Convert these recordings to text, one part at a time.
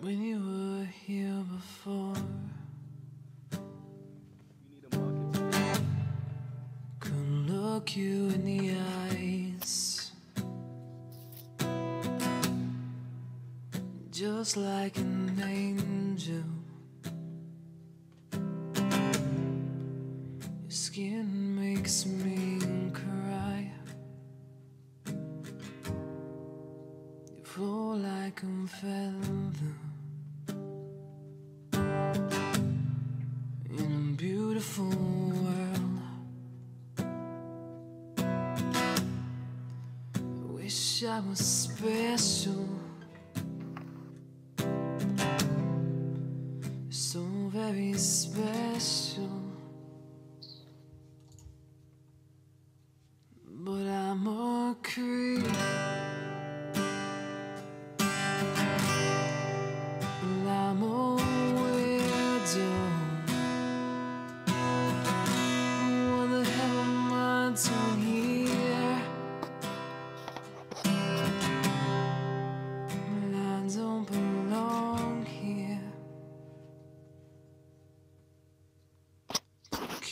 when you were here before. Couldn't look you in the eyes. Just like an angel. Your skin makes me cry. You flow like a feather beautiful world. Wish I was special, so very special.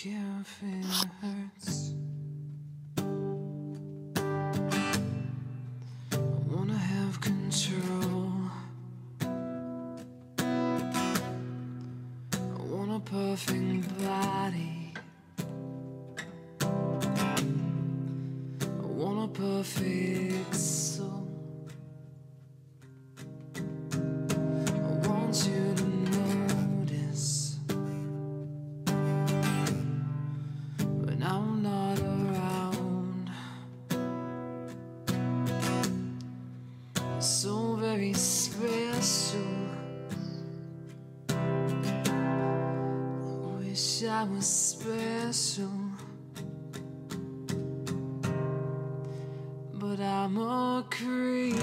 Care if it hurts. I wanna have control. I want a perfect body. I want a perfect So very special. I wish I was special. But I'm a creep.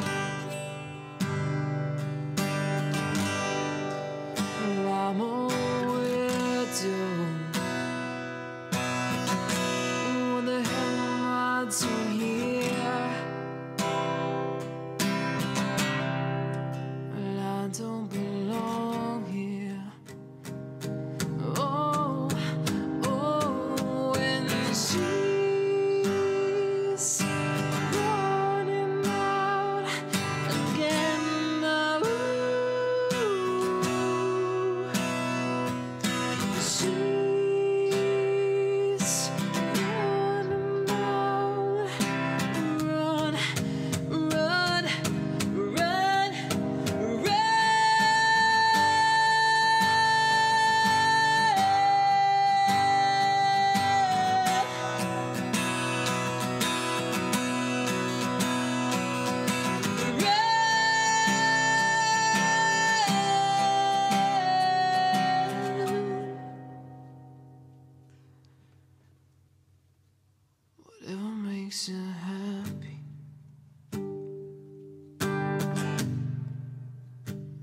Makes you happy.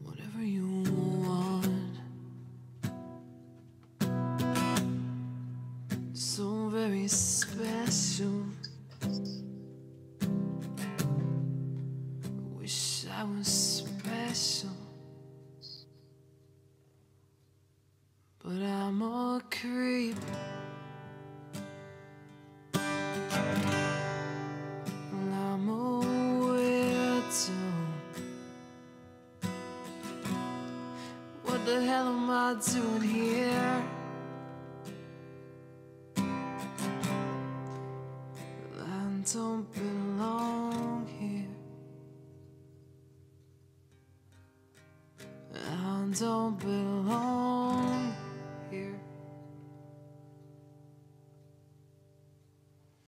Whatever you want. So very special. Wish I was special. What the hell am I doing here? I don't belong here. I don't belong